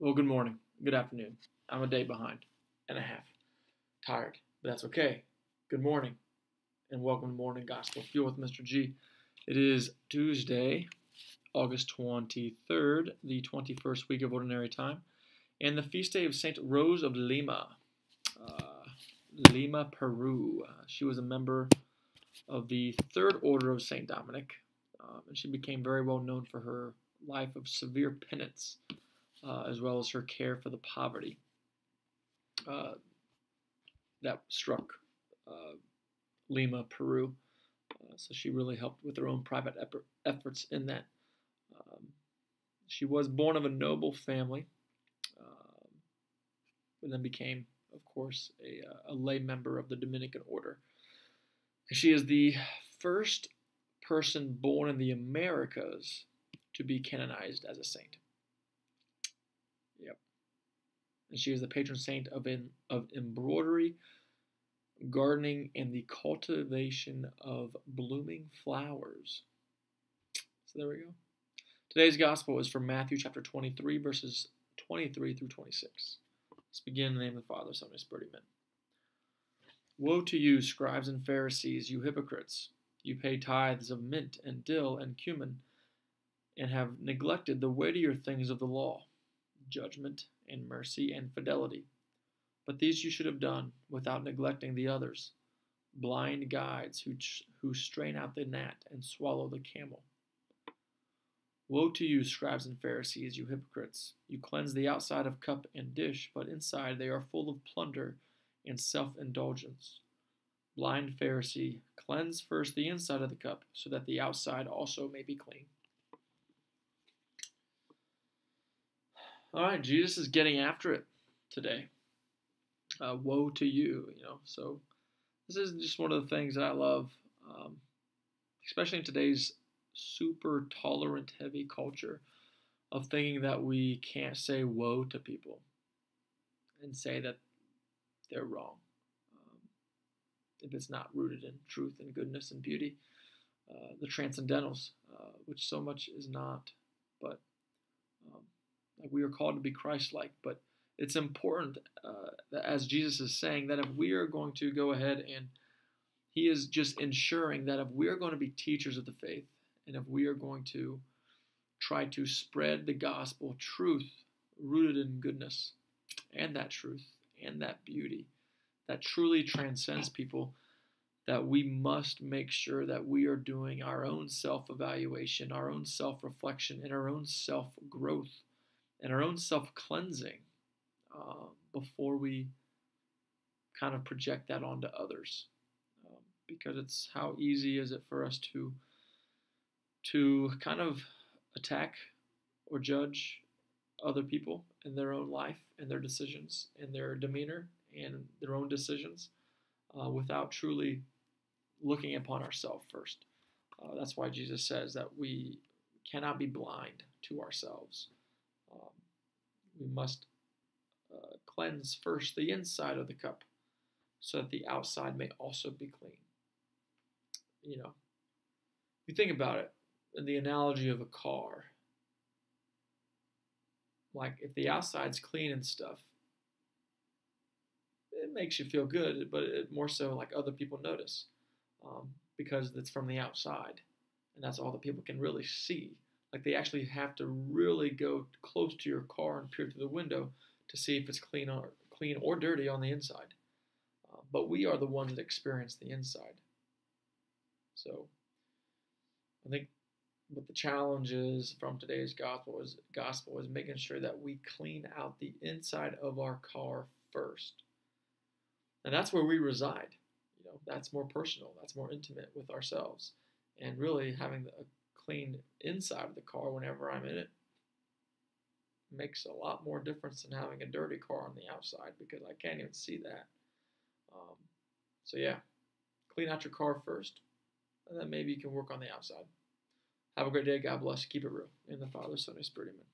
Well, good morning, good afternoon. I'm a day behind and a half. Tired, but that's okay. Good morning, and welcome to Morning Gospel Fuel with Mr. G. It is Tuesday, August 23rd, the 21st week of Ordinary Time, and the feast day of Saint Rose of Lima, uh, Lima, Peru. Uh, she was a member of the Third Order of Saint Dominic, um, and she became very well known for her life of severe penance uh, as well as her care for the poverty uh, that struck uh, Lima, Peru. Uh, so she really helped with her own private efforts in that. Um, she was born of a noble family, um, but then became, of course, a, uh, a lay member of the Dominican order. She is the first person born in the Americas to be canonized as a saint. And she is the patron saint of, in, of embroidery, gardening, and the cultivation of blooming flowers. So there we go. Today's gospel is from Matthew chapter 23, verses 23 through 26. Let's begin in the name of the Father, Son, and Spirit. Amen. Woe to you, scribes and Pharisees, you hypocrites! You pay tithes of mint and dill and cumin, and have neglected the weightier things of the law judgment, and mercy and fidelity. But these you should have done without neglecting the others, blind guides who, who strain out the gnat and swallow the camel. Woe to you, scribes and Pharisees, you hypocrites! You cleanse the outside of cup and dish, but inside they are full of plunder and self indulgence. Blind Pharisee, cleanse first the inside of the cup, so that the outside also may be clean. All right, Jesus is getting after it today. Uh, woe to you, you know. So this is just one of the things that I love, um, especially in today's super tolerant, heavy culture of thinking that we can't say woe to people and say that they're wrong um, if it's not rooted in truth and goodness and beauty. Uh, the transcendentals, uh, which so much is not, but um, we are called to be Christ-like, but it's important, uh, as Jesus is saying, that if we are going to go ahead and he is just ensuring that if we are going to be teachers of the faith, and if we are going to try to spread the gospel truth rooted in goodness and that truth and that beauty that truly transcends people, that we must make sure that we are doing our own self evaluation, our own self reflection, and our own self growth and our own self cleansing uh, before we kind of project that onto others. Um, because it's how easy is it for us to to kind of attack or judge other people in their own life and their decisions and their demeanor and their own decisions uh, without truly looking upon ourselves first. Uh, that's why Jesus says that we cannot be blind to ourselves. Um, we must uh, cleanse first the inside of the cup so that the outside may also be clean. You know, you think about it, in the analogy of a car, like if the outside's clean and stuff, it makes you feel good, but it more so like other people notice um, because it's from the outside, and that's all that people can really see. Like they actually have to really go close to your car and peer through the window to see if it's clean or clean or dirty on the inside. Uh, but we are the ones that experience the inside. So I think what the challenge is from today's gospel is gospel is making sure that we clean out the inside of our car first. And that's where we reside. You know, that's more personal, that's more intimate with ourselves. And really having a clean inside of the car whenever I'm in it makes a lot more difference than having a dirty car on the outside because I can't even see that. Um, so yeah, clean out your car first, and then maybe you can work on the outside. Have a great day. God bless. Keep it real. In the Father, Son, and Spirit. Amen.